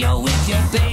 you're with your baby.